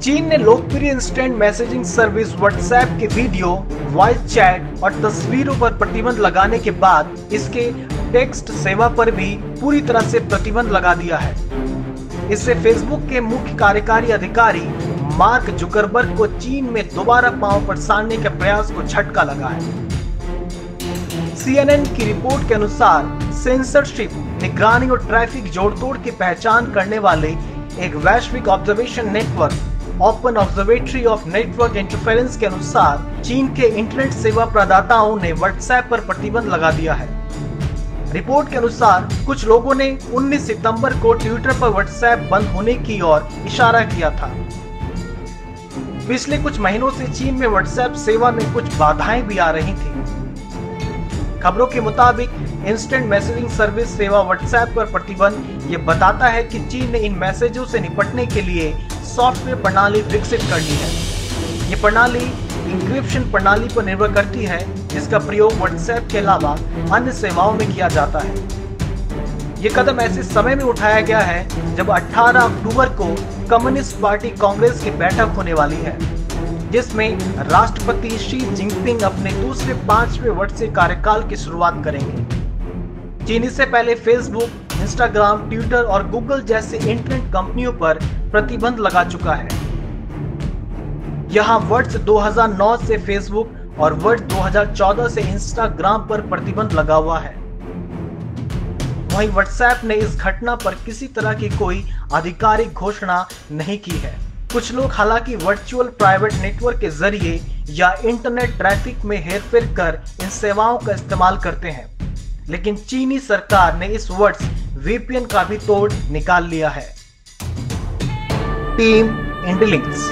चीन ने लोकप्रिय इंस्टेंट मैसेजिंग सर्विस व्हाट्सएप के वीडियो वॉइस चैट और तस्वीरों पर प्रतिबंध लगाने के बाद इसके टेक्स्ट सेवा पर भी पूरी तरह से प्रतिबंध लगा दिया है। इससे फेसबुक के मुख्य कार्यकारी अधिकारी मार्क जुकरबर्ग को चीन में दोबारा पाँव पसारने के प्रयास को झटका लगा है। सीएनएन की रिपोर्ट के अनुसार सेंसरशिप निगरानी और ट्रैफ़िक जोड़तोड़ की पहचान करने वाले एक वैश्विक observation network open observatory of network interference के अनुसार चीन के इंटरनेट सेवा प्रदाताओं ने व्हाट्सएप पर प्रतिबंध लगा दिया है। रिपोर्ट के अनुसार कुछ लोगों ने 19 सितंबर को ट्विटर पर व्हाट्सएप बंद होने की ओर इशारा किया था। पिछले कुछ महीनों से चीन में व्हाट्सएप सेवा में कुछ बाधाएँ भी आ रही थी। खबरों के मुताबिक इंस्टेंट मैसेजिंग सर्विस सेवा व्हाट्सएप पर प्रतिबंध। ये बताता है कि चीन ने इन मैसेजों से निपटने के लिए सॉफ्टवेयर प्रणाली विकसित कर ली है। ये प्रणाली इंक्रिप्शन प्रणाली पर निर्भर करती है, जिसका प्रयोग व्हाट्सएप के अलावा अन्य सेवाओं में किया जाता है। ये कदम ऐसे समय में उठाया गया है जब 18 अक्टूबर को कम्युनिस्ट पार्टी कांग्रेस की बैठक होने वाली है। जिसमें राष्ट्रपति शी जिनपिंग अपने दूसरे पाँचवें वर्ष से कार्यकाल की शुरुआत करेंगे। चीन इससे पहले फेसबुक इंस्टाग्राम ट्विटर और गूगल जैसे इंटरनेट कंपनियों पर प्रतिबंध लगा चुका है। यहाँ वर्ष 2009 से फेसबुक और वर्ष 2014 से इंस्टाग्राम पर प्रतिबंध लगा हुआ है। वहीं व्हाट्सएप ने इस घटना पर किसी तरह की कोई आधिकारिक घोषणा नहीं की है। कुछ लोग हालाँकि वर्चुअल प्राइवेट नेटवर्क के ज़रिए या इंटरनेट ट्रैफ़िक में हेरफेर कर इन सेवाओं का इस्तेमाल करते हैं। लेकिन चीनी सरकार ने इस वर्ष वीपीएन का भी तोड़ निकाल लिया है। Team intelligence